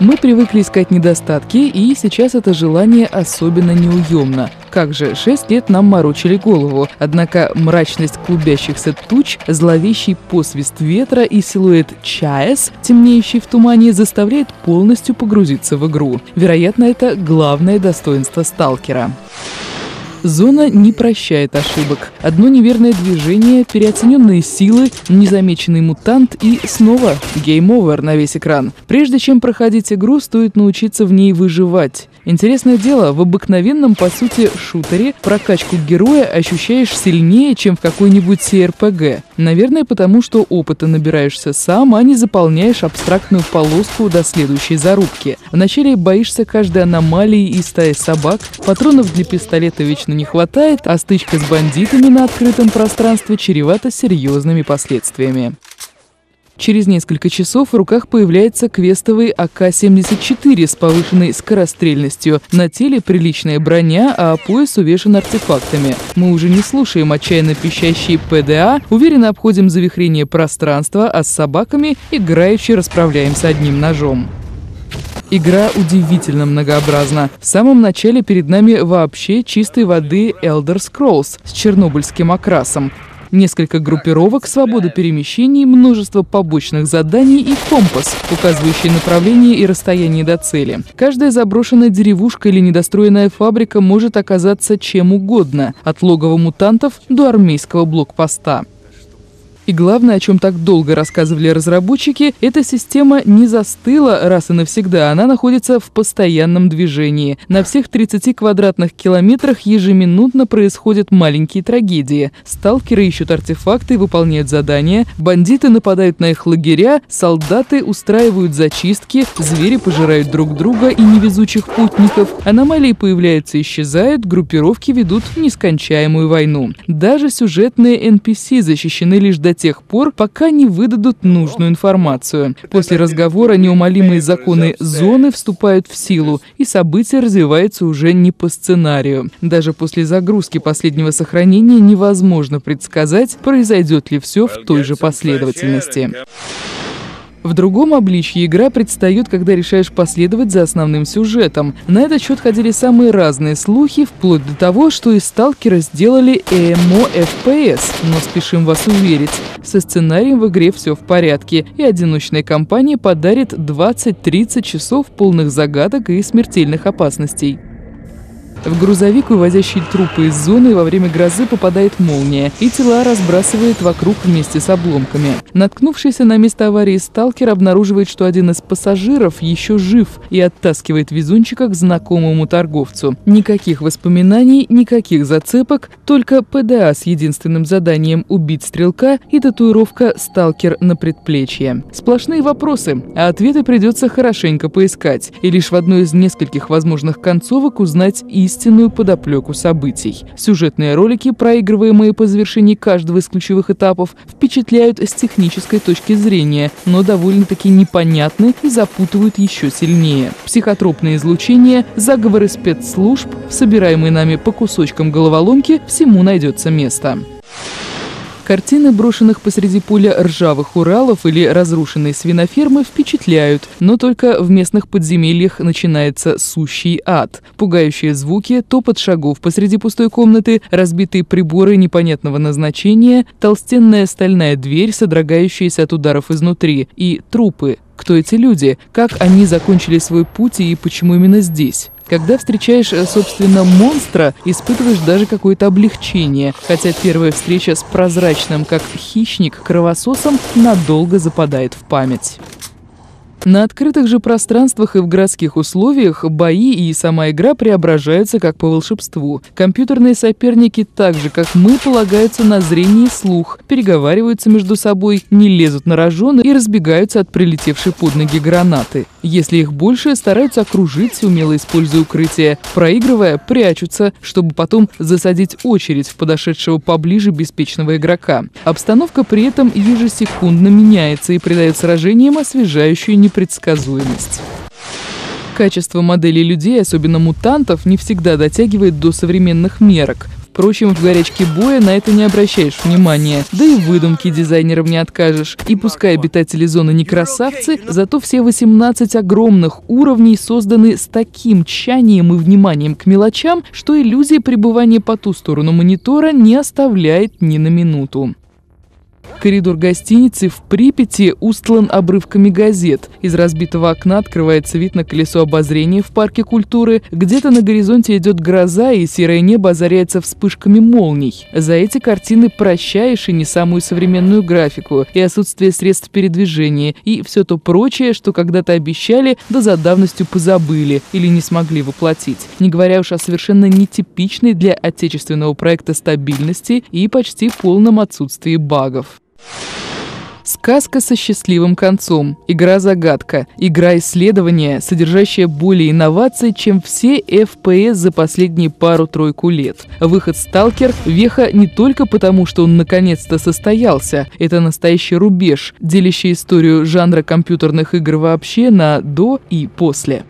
Мы привыкли искать недостатки, и сейчас это желание особенно неуемно. Как же, шесть лет нам морочили голову, однако мрачность клубящихся туч, зловещий посвист ветра и силуэт ЧАЭС, темнеющий в тумане, заставляет полностью погрузиться в игру. Вероятно, это главное достоинство сталкера. Зона не прощает ошибок. Одно неверное движение, переоцененные силы, незамеченный мутант и снова game over на весь экран. Прежде чем проходить игру, стоит научиться в ней выживать. Интересное дело, в обыкновенном, по сути, шутере прокачку героя ощущаешь сильнее, чем в какой-нибудь CRPG. Наверное, потому что опыта набираешься сам, а не заполняешь абстрактную полоску до следующей зарубки. Вначале боишься каждой аномалии и стаи собак, патронов для пистолета вечно не хватает, а стычка с бандитами на открытом пространстве чревата серьезными последствиями. Через несколько часов в руках появляется квестовый АК-74 с повышенной скорострельностью. На теле приличная броня, а пояс увешан артефактами. Мы уже не слушаем отчаянно пищащие ПДА, уверенно обходим завихрение пространства, а с собаками играючи расправляемся одним ножом. Игра удивительно многообразна. В самом начале перед нами вообще чистой воды Elder Scrolls с чернобыльским окрасом несколько группировок, свобода перемещений, множество побочных заданий и компас, указывающий направление и расстояние до цели. Каждая заброшенная деревушка или недостроенная фабрика может оказаться чем угодно, от логова мутантов до армейского блокпоста. И главное, о чем так долго рассказывали разработчики, эта система не застыла раз и навсегда, она находится в постоянном движении. На всех 30 квадратных километрах ежеминутно происходят маленькие трагедии. Сталкеры ищут артефакты и выполняют задания, бандиты нападают на их лагеря, солдаты устраивают зачистки, звери пожирают друг друга и невезучих путников, аномалии появляются и исчезают, группировки ведут нескончаемую войну. Даже сюжетные NPC защищены лишь до тех пор, пока не выдадут нужную информацию. После разговора неумолимые законы зоны вступают в силу, и события развиваются уже не по сценарию. Даже после загрузки последнего сохранения невозможно предсказать, произойдет ли все в той же последовательности. В другом обличье игра предстает, когда решаешь последовать за основным сюжетом. На этот счет ходили самые разные слухи, вплоть до того, что из «Сталкера» сделали ЭМО FPS, но спешим вас уверить, со сценарием в игре все в порядке, и одиночная кампания подарит 20-30 часов полных загадок и смертельных опасностей. В грузовик, вывозящий трупы из зоны, во время грозы попадает молния, и тела разбрасывает вокруг вместе с обломками. Наткнувшийся на место аварии сталкер обнаруживает, что один из пассажиров еще жив и оттаскивает везунчика к знакомому торговцу. Никаких воспоминаний, никаких зацепок, только ПДА с единственным заданием убить стрелка и татуировка «Сталкер» на предплечье. Сплошные вопросы, а ответы придется хорошенько поискать, и лишь в одной из нескольких возможных концовок узнать истину истинную подоплеку событий. Сюжетные ролики, проигрываемые по завершении каждого из ключевых этапов, впечатляют с технической точки зрения, но довольно-таки непонятны и запутывают еще сильнее. Психотропные излучения, заговоры спецслужб, собираемые нами по кусочкам головоломки, всему найдется место. Картины брошенных посреди поля ржавых Уралов или разрушенной свинофермы впечатляют, но только в местных подземельях начинается сущий ад. Пугающие звуки, топот шагов посреди пустой комнаты, разбитые приборы непонятного назначения, толстенная стальная дверь, содрогающаяся от ударов изнутри, и трупы. Кто эти люди? Как они закончили свой путь и почему именно здесь? Когда встречаешь, э, собственно, монстра, испытываешь даже какое-то облегчение, хотя первая встреча с прозрачным, как хищник, кровососом надолго западает в память. На открытых же пространствах и в городских условиях бои и сама игра преображаются как по волшебству. Компьютерные соперники так же, как мы, полагаются на зрение и слух, переговариваются между собой, не лезут на рожон и разбегаются от прилетевшей под ноги гранаты. Если их больше, стараются окружить, умело используя укрытие. Проигрывая, прячутся, чтобы потом засадить очередь в подошедшего поближе беспечного игрока. Обстановка при этом ежесекундно меняется и придает сражениям освежающую непредсказуемость. Качество моделей людей, особенно мутантов, не всегда дотягивает до современных мерок. Впрочем, в горячке боя на это не обращаешь внимания, да и выдумки дизайнерам не откажешь. И пускай обитатели зоны не красавцы, зато все 18 огромных уровней созданы с таким тщанием и вниманием к мелочам, что иллюзия пребывания по ту сторону монитора не оставляет ни на минуту. Коридор гостиницы в Припяти устлан обрывками газет. Из разбитого окна открывается вид на колесо обозрения в парке культуры. Где-то на горизонте идет гроза, и серое небо озаряется вспышками молний. За эти картины прощаешь и не самую современную графику, и отсутствие средств передвижения, и все то прочее, что когда-то обещали, да за давностью позабыли или не смогли воплотить. Не говоря уж о совершенно нетипичной для отечественного проекта стабильности и почти полном отсутствии багов. Сказка со счастливым концом, игра-загадка, игра-исследования, содержащая более инноваций, чем все FPS за последние пару-тройку лет. Выход «Сталкер» — веха не только потому, что он наконец-то состоялся, это настоящий рубеж, делящий историю жанра компьютерных игр вообще на «до» и «после».